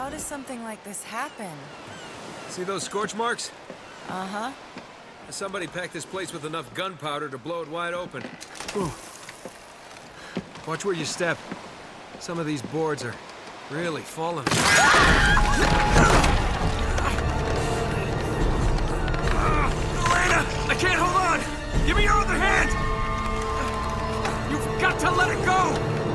How does something like this happen? See those scorch marks? Uh-huh. Somebody packed this place with enough gunpowder to blow it wide open. Whew. Watch where you step. Some of these boards are really falling. Elena! I can't hold on! Give me your other hand! You've got to let it go!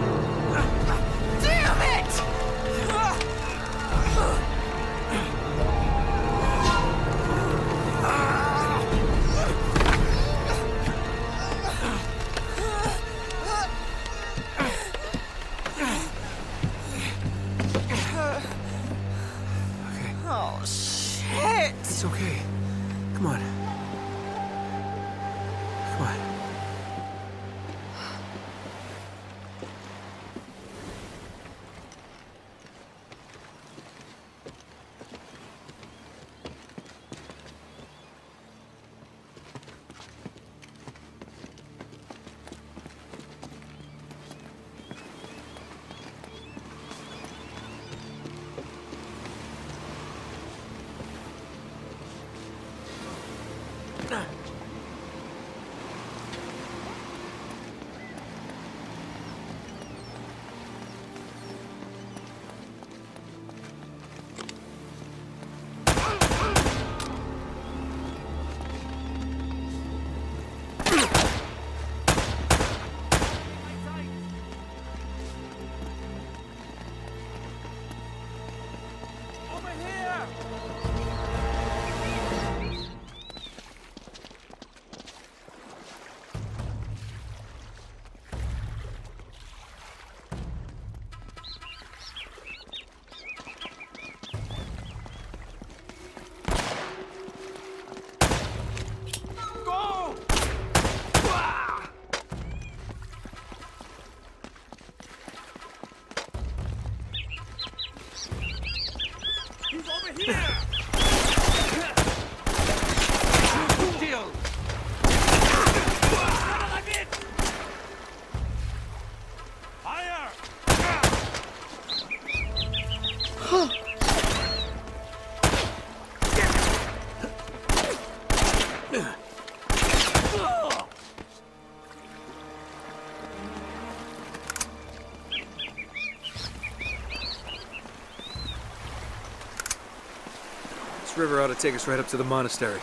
This river ought to take us right up to the monastery.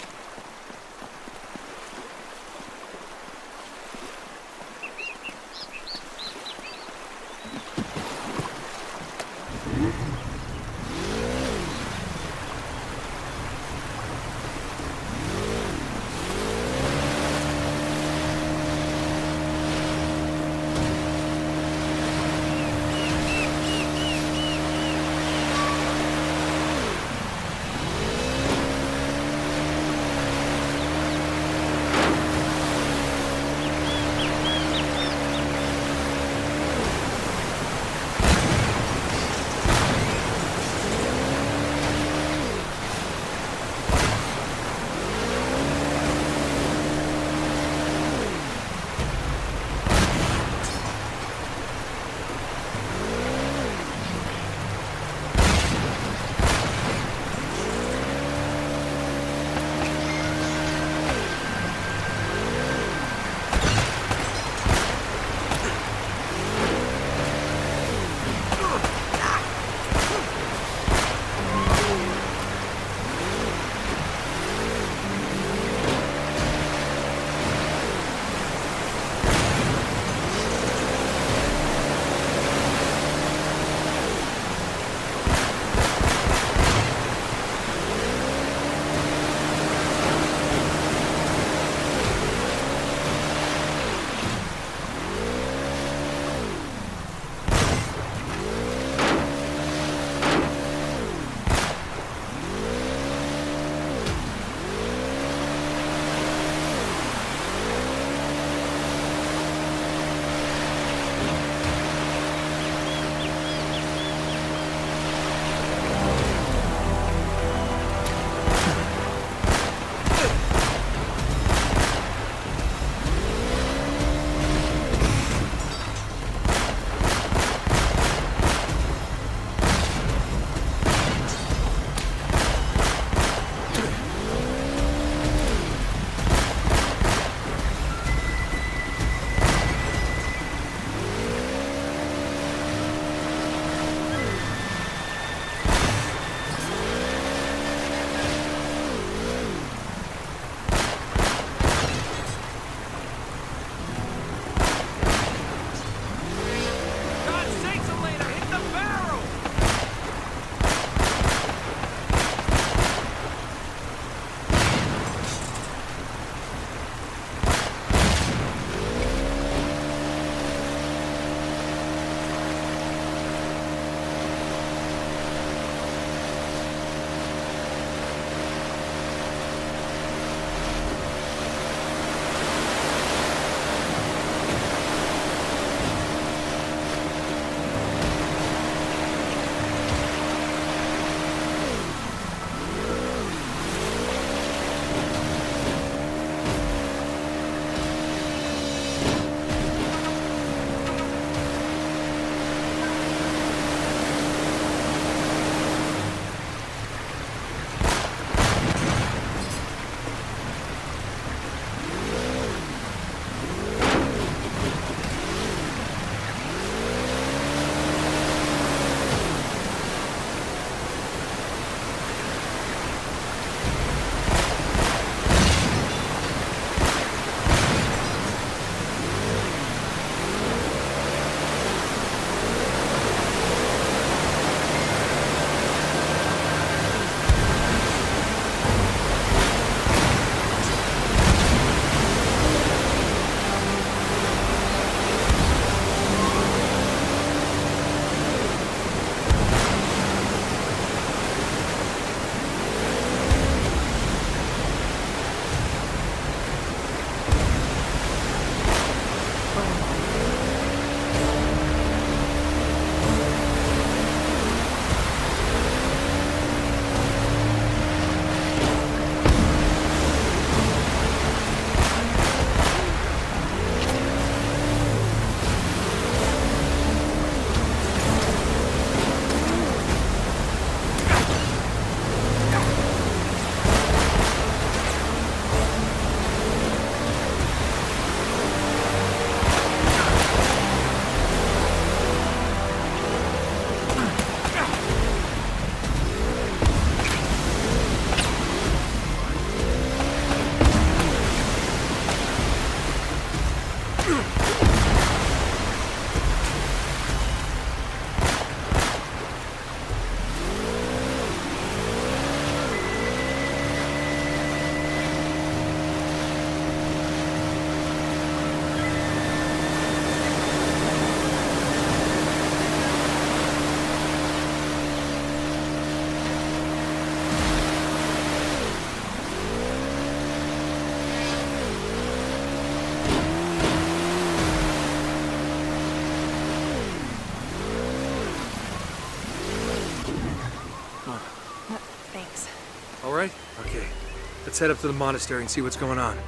Let's head up to the monastery and see what's going on.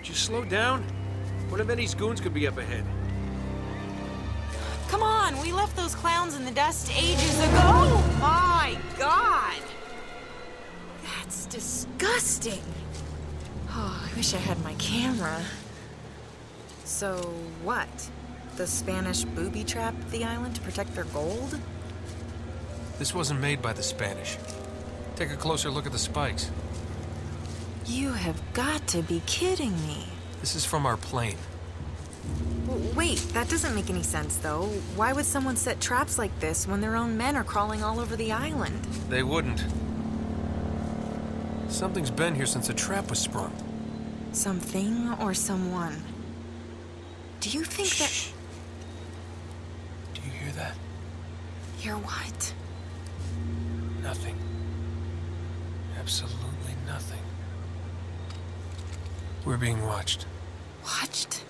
Would you slow down? What if any goons could be up ahead? Come on, we left those clowns in the dust ages ago. Oh My God. That's disgusting. Oh, I wish I had my camera. So, what? The Spanish booby trapped the island to protect their gold? This wasn't made by the Spanish. Take a closer look at the spikes. You have got to be kidding me. This is from our plane. Wait, that doesn't make any sense, though. Why would someone set traps like this when their own men are crawling all over the island? They wouldn't. Something's been here since a trap was sprung. Something or someone? Do you think that. Do you hear that? Hear what? Nothing. Absolutely nothing. We're being watched. Watched?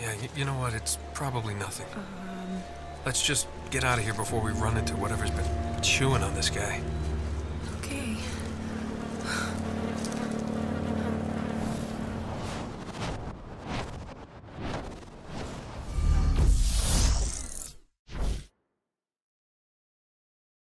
Yeah, you know what? It's probably nothing. Um. Let's just get out of here before we run into whatever's been chewing on this guy.